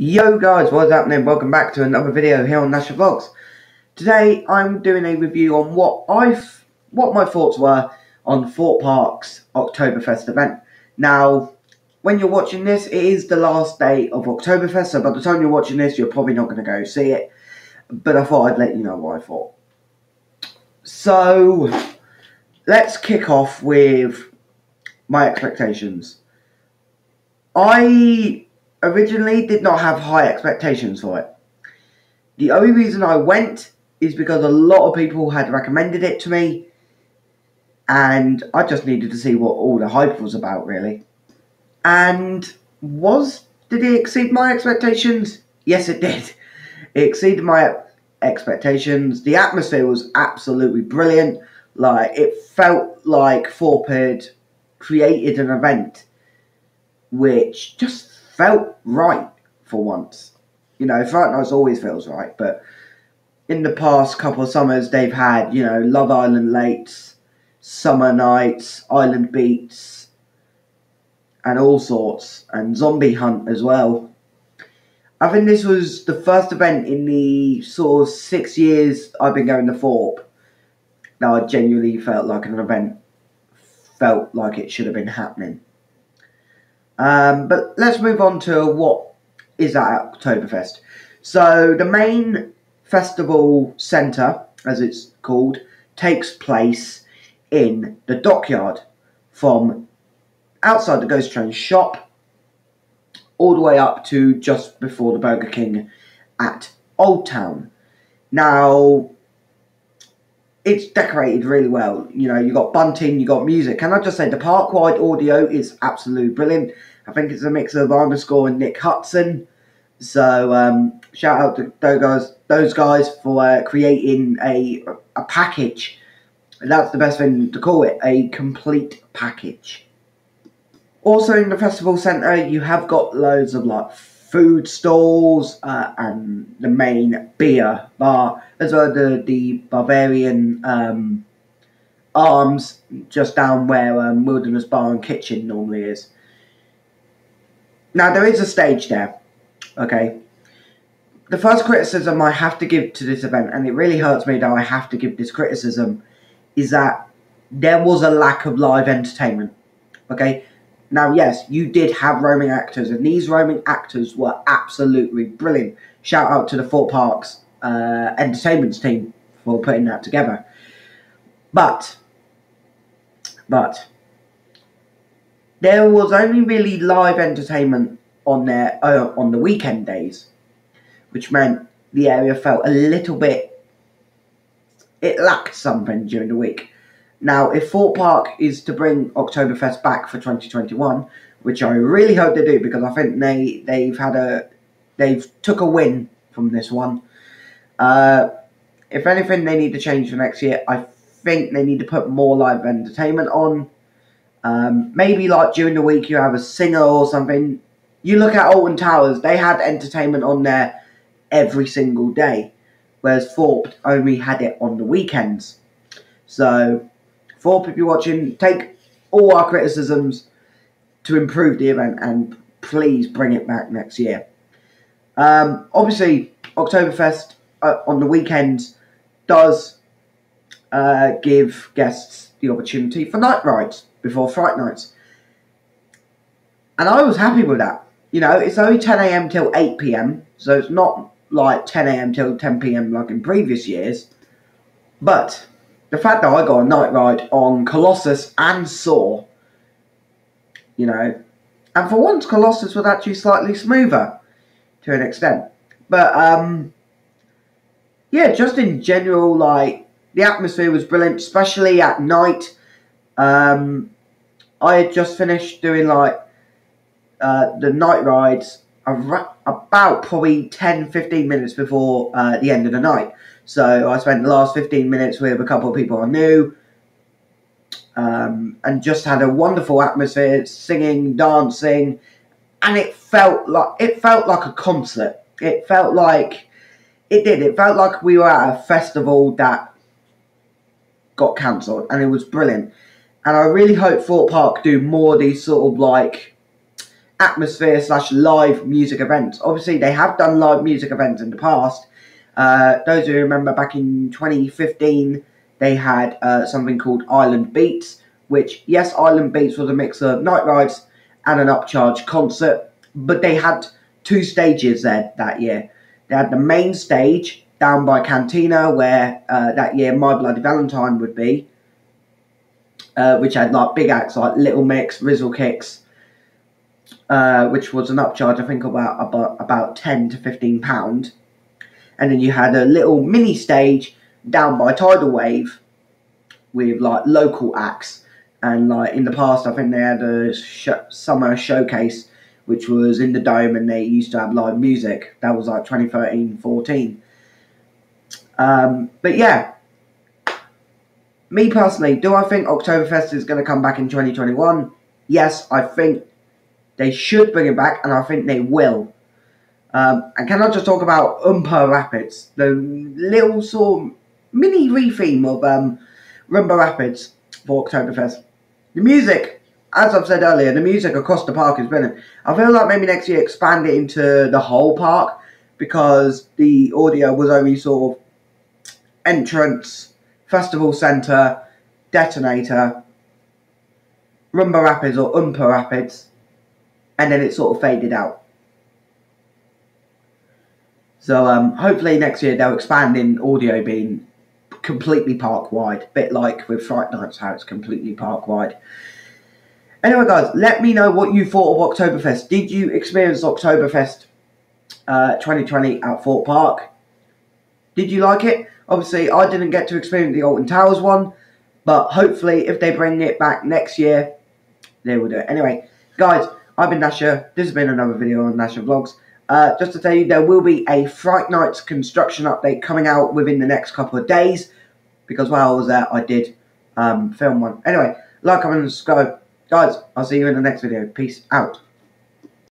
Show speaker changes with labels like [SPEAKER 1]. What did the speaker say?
[SPEAKER 1] Yo guys, what's happening? Welcome back to another video here on Nasher Vlogs. Today I'm doing a review on what I what my thoughts were on Thorpe Park's Oktoberfest event. Now, when you're watching this, it is the last day of Oktoberfest, so by the time you're watching this, you're probably not going to go see it. But I thought I'd let you know what I thought. So, let's kick off with my expectations. I originally did not have high expectations for it. The only reason I went is because a lot of people had recommended it to me, and I just needed to see what all the hype was about, really. And was did it exceed my expectations? Yes, it did. It exceeded my expectations. The atmosphere was absolutely brilliant. Like it felt like had created an event which just felt right for once. You know, Fright Nights always feels right, but in the past couple of summers they've had, you know, Love Island Lates, Summer Nights, Island Beats, and all sorts, and Zombie Hunt as well. I think this was the first event in the sort of six years I've been going to Thorpe that I genuinely felt like an event felt like it should have been happening. Um, but let's move on to what is at Oktoberfest. So the main festival centre, as it's called, takes place in the dockyard from outside the Ghost Train shop all the way up to just before the Burger King at Old Town. Now, it's decorated really well. You know, you got bunting, you got music. Can I just say the park wide audio is absolutely brilliant. I think it's a mix of underscore and Nick Hudson. So um, shout out to those guys, those guys for uh, creating a a package. That's the best thing to call it, a complete package. Also in the festival centre, you have got loads of like food stalls uh, and the main beer bar, as well as the, the Bavarian um, Arms just down where um, Wilderness Bar and Kitchen normally is. Now, there is a stage there, okay? The first criticism I have to give to this event, and it really hurts me that I have to give this criticism, is that there was a lack of live entertainment, okay? Now, yes, you did have roaming actors, and these roaming actors were absolutely brilliant. Shout out to the Thorpe Parks uh, entertainment team for putting that together. But, but, there was only really live entertainment on there uh, on the weekend days, which meant the area felt a little bit. It lacked something during the week. Now, if Thorpe Park is to bring Oktoberfest back for 2021, which I really hope they do because I think they they've had a they've took a win from this one. Uh, if anything, they need to change for next year. I think they need to put more live entertainment on. Um, maybe like during the week you have a singer or something. You look at Alton Towers; they had entertainment on there every single day, whereas Thorpe only had it on the weekends. So If you're watching, take all our criticisms to improve the event and please bring it back next year. Um, obviously, Oktoberfest uh, on the weekends does uh, give guests the opportunity for night rides before Fright Nights. And I was happy with that. You know, it's only 10 a.m. till 8 p.m., so it's not like 10 a.m. till 10 p.m. like in previous years. But the fact that I got a night ride on Colossus and Saw, you know, and for once Colossus was actually slightly smoother to an extent. But um yeah, just in general, like the atmosphere was brilliant, especially at night. Um I had just finished doing like uh, the night rides about probably 10 15 minutes before uh, the end of the night. So I spent the last 15 minutes with a couple of people I knew um, and just had a wonderful atmosphere, singing, dancing, and it felt like it felt like a concert. It felt like it did. It felt like we were at a festival that got cancelled, and it was brilliant. And I really hope Thorpe Park do more of these sort of like atmosphere slash live music events. Obviously, they have done live music events in the past. Uh, those who remember back in 2015, they had uh, something called Island Beats, which, yes, Island Beats was a mix of night rides and an upcharge concert, but they had two stages there that year. They had the main stage down by Cantina, where uh, that year My Bloody Valentine would be, uh, which had like big acts like Little Mix, Rizzle Kicks, uh, which was an upcharge, I think about about about ten to fifteen pound, and then you had a little mini stage down by Tidal Wave with like local acts, and like in the past, I think they had a sh- summer showcase which was in the dome and they used to have live music. That was like 2013 14. Um, but yeah, me personally, do I think Oktoberfest is going to come back in 2021? Yes, I think they should bring it back and I think they will. Um, and can I just talk about Umpa Rapids, the little sort of mini retheme of um, Rumba Rapids for Oktoberfest? The music as I've said earlier, the music across the park is brilliant. I feel like maybe next year expand it into the whole park because the audio was only sort of entrance, festival centre, detonator, Rumba Rapids or Umpa Rapids, and then it sort of faded out. So um, hopefully next year they'll expand in audio being completely park wide, bit like with Fright Nights how it's completely park wide. Anyway, guys, let me know what you thought of Oktoberfest. Did you experience Oktoberfest uh, 2020 at Thorpe Park? Did you like it? Obviously, I didn't get to experience the Alton Towers one, but hopefully, if they bring it back next year, they will do it. Anyway, guys, I've been Nasher. This has been another video on Nasher Vlogs. Uh, just to tell you, there will be a Fright Nights construction update coming out within the next couple of days, because while I was there, I did um, film one. Anyway, like, comment, and subscribe. Guys, I'll see you in the next video. Peace out.